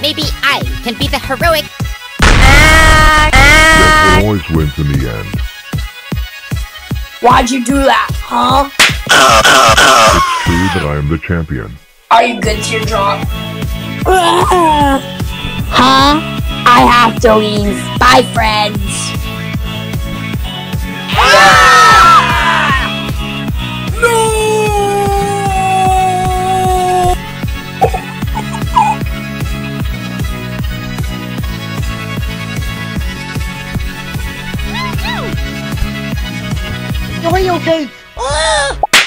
Maybe I can be the heroic. Death always wins in the end. Why'd you do that, huh? It's true that I am the champion. Are you good, Teardrop? huh? I have to leave. Bye, friends. Are you okay? Ah!